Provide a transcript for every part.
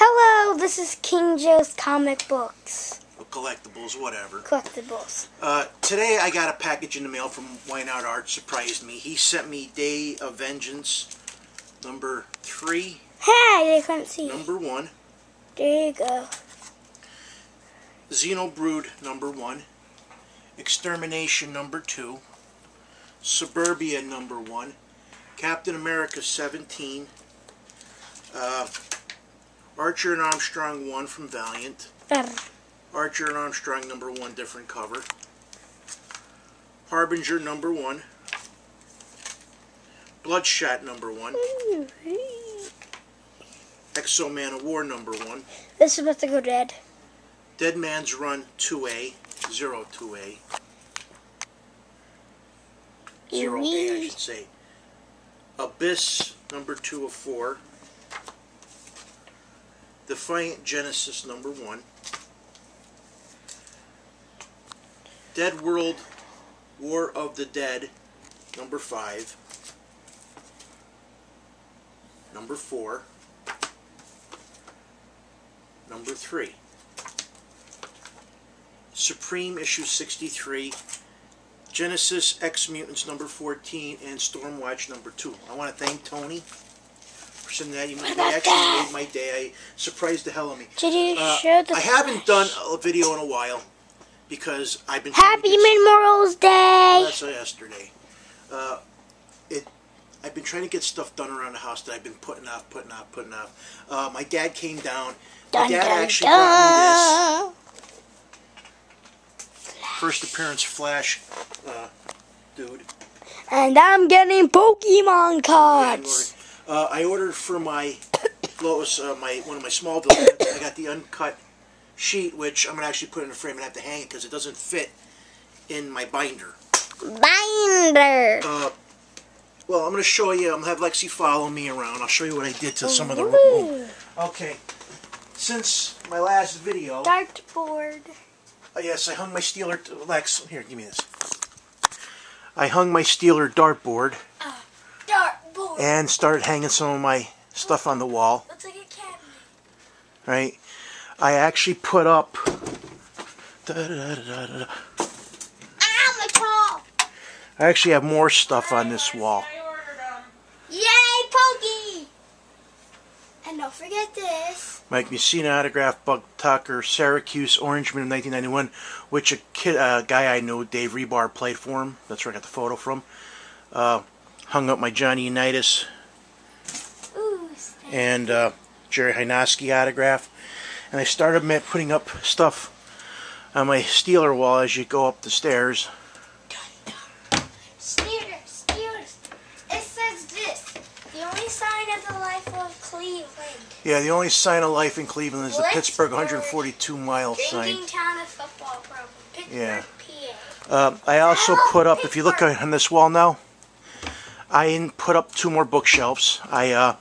Hello, this is King Joe's Comic Books. collectibles, whatever. Collectibles. Uh, today I got a package in the mail from Ynotart. Surprised me. He sent me Day of Vengeance number three, Hey, they couldn't see. number one, There you go. Xenobrood number one, Extermination number two, Suburbia number one, Captain America 17, uh, Archer and Armstrong one from Valiant. Archer and Armstrong number one, different cover. Harbinger number one. Bloodshot number one. X-O Manowar number one. This is about to go dead. Dead Man's Run 2A. 02A. 0A, I should say. Abyss number two of four. Defiant Genesis number one. Dead World War of the Dead number five. Number four. Number three. Supreme issue 63. Genesis X Mutants number 14 and Stormwatch number 2. I want to thank Tony for sending that. What they actually that? made my day. I surprised the hell out of me. Did you Uh, show the I haven't done a video in a while because I've been Happy Memorial's Day! That's uh, yesterday. Uh, it. I've been trying to get stuff done around the house that I've been putting off, putting off, putting off. Uh, my dad came down. My Dun, dad dun, actually brought me this first appearance Flash uh, dude. And I'm getting Pokemon cards! Uh, I ordered for my Lois, uh, my one of my Smallville. sets, I got the uncut sheet, which I'm gonna actually put in a frame and have to hang it because it doesn't fit in my binder. Binder! Uh, well, I'm gonna show you. I'm gonna have Lexi follow me around. I'll show you what I did to some of the. Ooh. Okay, since my last video, Dartboard. oh, yes, I hung my Steeler. Lex, here, give me this. I hung my Steeler dartboard Dartboard. And started hanging some of my stuff on the wall. Looks like a cabinet. right? I actually put up. Da, da, da, da, da, da. Ow, my paw! I actually have more stuff on this wall. Yay, Pokey! And don't forget this. Mike Mussina autograph, Buck Tucker, Syracuse, Orangeman of 1991, which a kid, uh, guy I know, Dave Rebar, played for him. That's where I got the photo from. Uh, hung up my Johnny Unitas Ooh, and uh, Jerry Hynoski autograph. And I started putting up stuff on my Steeler wall as you go up the stairs. Steelers, Steelers. It says this. The only sign of the life of Cleveland. Yeah, the only sign of life in Cleveland is the Let's Pittsburgh 142 mile sign. Town of football program. Pittsburgh, Yeah. PA. Um, I also put up, if you look on this wall now, I put up two more bookshelves. I uh,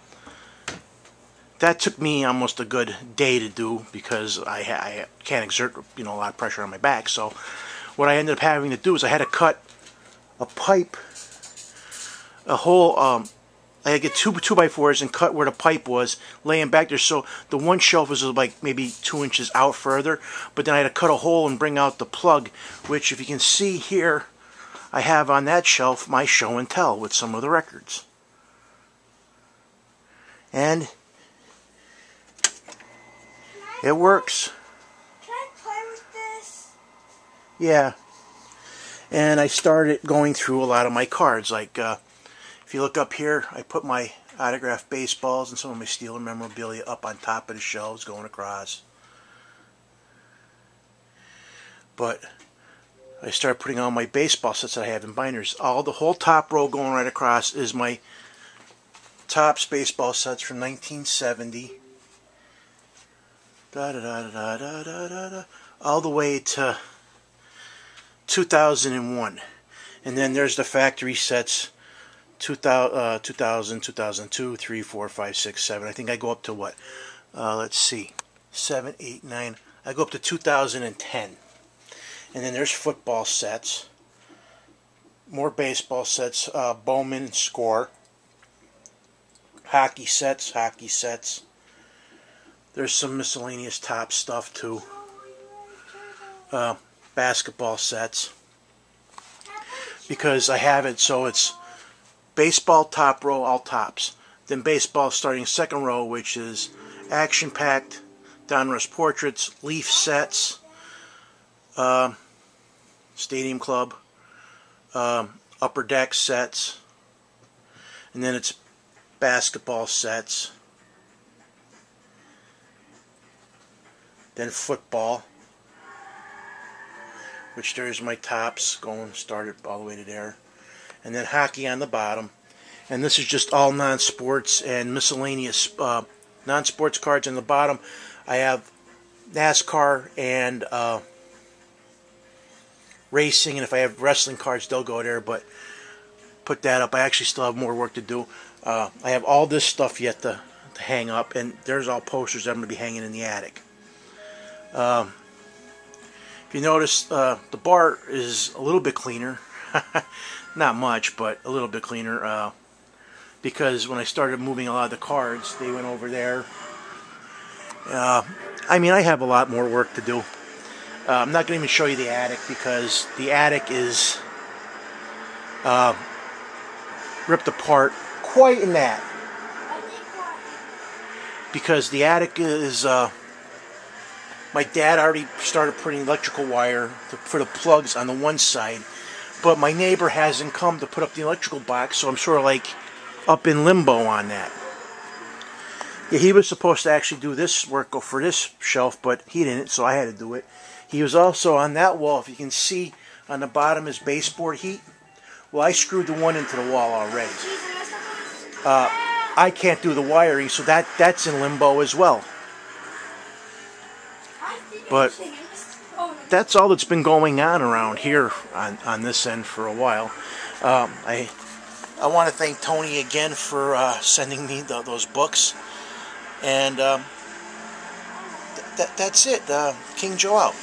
that took me almost a good day to do because I, I can't exert you know a lot of pressure on my back. So what I ended up having to do is I had to cut a pipe, a whole. Um, I had to get two two by fours and cut where the pipe was laying back there. So the one shelf was like maybe two inches out further, but then I had to cut a hole and bring out the plug, which if you can see here, I have on that shelf my show and tell with some of the records. And it works. Can I play with this? Yeah. And I started going through a lot of my cards. Like, uh, if you look up here, I put my autographed baseballs and some of my Steeler memorabilia up on top of the shelves going across. But I started putting all my baseball sets that I have in binders. All the whole top row going right across is my Topps baseball sets from 1970. Da da da da da da da da. All the way to 2001. And then there's the factory sets 2000, uh, 2000 2002, 3, 4, 5, 6, 7. I think I go up to what? Uh, let's see. 7, 8, 9. I go up to 2010. And then there's football sets. More baseball sets. Uh, Bowman Score. Hockey sets, hockey sets. There's some miscellaneous Topps stuff too. Uh, basketball sets. Because I have it so it's baseball top row, all Topps. Then baseball starting second row, which is action packed, Donruss portraits, leaf sets, uh, stadium club, um, upper deck sets, and then it's basketball sets. Then football, which there's my Topps going started all the way to there. And then hockey on the bottom. And this is just all non-sports and miscellaneous uh, non-sports cards on the bottom. I have NASCAR and uh, racing, and if I have wrestling cards, they'll go there. But put that up. I actually still have more work to do. Uh, I have all this stuff yet to, to hang up, and there's all posters that I'm going to be hanging in the attic. Um, if you notice, uh, the bar is a little bit cleaner. Not much, but a little bit cleaner. Uh, because when I started moving a lot of the cards, they went over there. Uh, I mean, I have a lot more work to do. Uh, I'm not going to even show you the attic because the attic is uh, ripped apart quite in that. Because the attic is, uh, my dad already started putting electrical wire to, for the plugs on the one side, but my neighbor hasn't come to put up the electrical box, so I'm sort of like up in limbo on that. Yeah, he was supposed to actually do this work for this shelf, but he didn't, so I had to do it. He was also on that wall, if you can see on the bottom is baseboard heat. Well, I screwed the one into the wall already. Uh, I can't do the wiring, so that, that's in limbo as well. But that's all that's been going on around here on, on this end for a while. Um, I I want to thank Tony again for uh, sending me the, those books. And um, th- that's it. Uh, King Joe out.